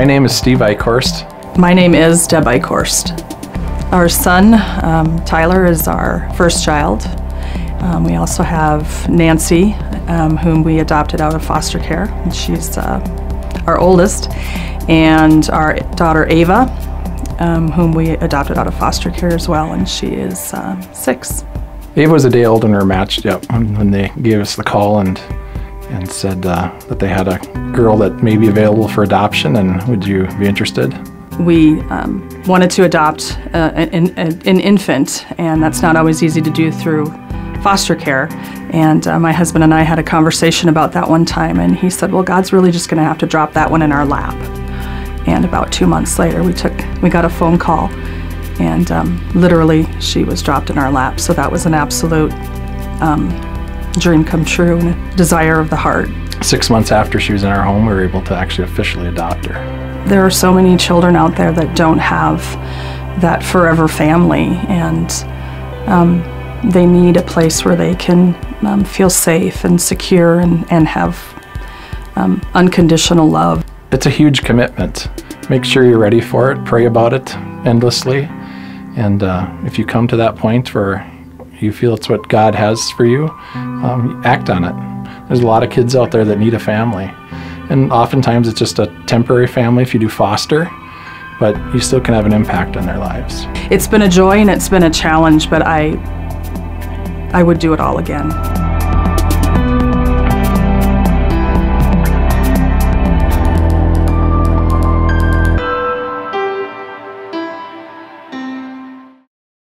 My name is Steve Eichhorst. My name is Deb Eichhorst. Our son, um, Tyler, is our first child. Um, we also have Nancy, um, whom we adopted out of foster care. And she's uh, our oldest. And our daughter, Ava, um, whom we adopted out of foster care as well, and she is uh, six. Ava was a day older than her matched yep, when they gave us the call and and said uh, that they had a girl that may be available for adoption and would you be interested? We um, wanted to adopt uh, an, an, infant, and that's not always easy to do through foster care. And uh, my husband and I had a conversation about that one time, and he said, "Well, God's really just going to have to drop that one in our lap." And about two months later, we took we got a phone call, and um, literally she was dropped in our lap. So that was an absolute um, dream come true and a desire of the heart. Six months after she was in our home, we were able to actually officially adopt her. There are so many children out there that don't have that forever family, and um, they need a place where they can um, feel safe and secure and, and have um, unconditional love. It's a huge commitment. Make sure you're ready for it, pray about it endlessly, and uh, if you come to that point where you feel it's what God has for you, um, act on it. There's a lot of kids out there that need a family. And oftentimes it's just a temporary family if you do foster, but you still can have an impact on their lives. It's been a joy and it's been a challenge, but I, I would do it all again.